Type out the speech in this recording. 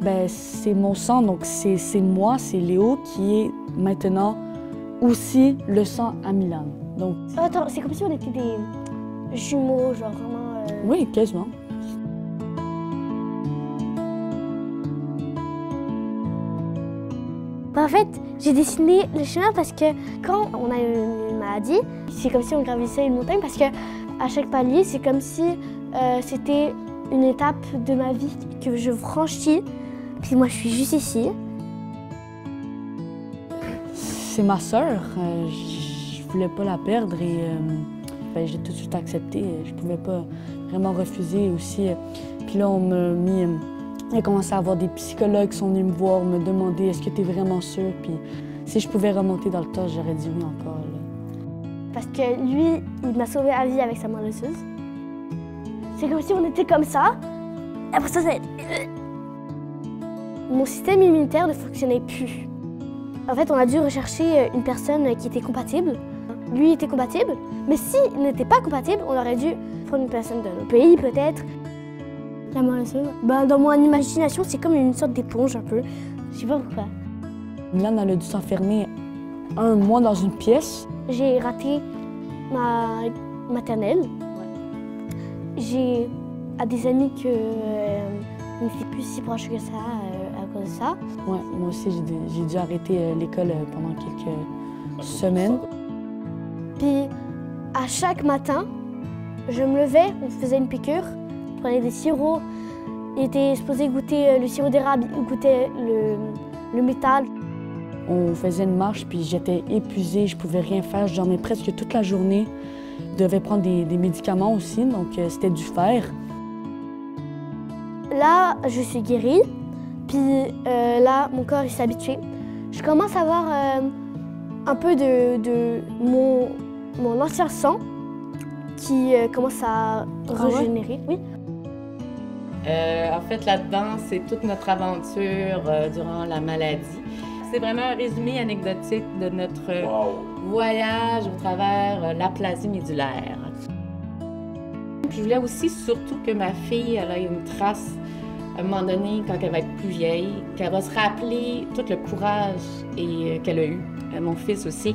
ben, c'est mon sang, donc c'est moi, c'est Léo qui est maintenant aussi le sang à Milan. Donc, Attends, c'est comme si on était des jumeaux, genre vraiment. euh, oui, quasiment. Bah, en fait, j'ai dessiné le chemin parce que quand on a une, une maladie, c'est comme si on gravissait une montagne parce que à chaque palier, c'est comme si euh, c'était une étape de ma vie que je franchis. Puis moi, je suis juste ici. C'est ma sœur. euh, je voulais pas la perdre et euh, ben, j'ai tout de suite accepté. Je pouvais pas vraiment refuser aussi. Puis là, on m'a mis. euh, Il a commencé à avoir des psychologues qui sont venus me voir, me demander est-ce que tu es vraiment sûr. Puis si je pouvais remonter dans le temps, j'aurais dit oui encore. là. Parce que lui, il m'a sauvé la vie avec sa main. C'est comme si on était comme ça. Après ça, c'est. Mon système immunitaire ne fonctionnait plus. En fait, on a dû rechercher une personne qui était compatible. Lui était compatible, mais s'il n'était pas compatible, on aurait dû prendre une personne d'un autre pays peut-être. La laisseuse. Ben, dans mon imagination, c'est comme une sorte d'éponge un peu. Je sais pas pourquoi. Milan, elle a dû s'enfermer un mois dans une pièce. J'ai raté ma maternelle. J'ai à des amis que euh, n'était plus si proches que ça euh, cause de ça? Ouais, moi aussi, j'ai dû- arrêter euh, l'école euh, pendant quelques semaines. Puis à chaque matin, je me levais, on faisait une piqûre, je prenais des sirops. Il était supposé goûter euh, le sirop d'érable, il goûtait le, le métal. On faisait une marche, puis j'étais épuisée, je pouvais rien faire. Je dormais presque toute la journée. Je devais prendre des, des médicaments aussi, donc c'était du fer. Là, je suis guérie. Puis euh, là, mon corps il s'est habitué. Je commence à avoir euh, un peu de, de mon, mon ancien sang qui euh, commence à Ah régénérer. Oui. Euh, en fait, là-dedans, c'est toute notre aventure euh, durant la maladie. C'est vraiment un résumé anecdotique de notre voyage au travers euh, l'aplasie médulaire. Je voulais aussi surtout que ma fille elle ait une trace à un moment donné, quand elle va être plus vieille, qu'elle va se rappeler tout le courage euh, qu'elle a eu. Euh, mon fils aussi.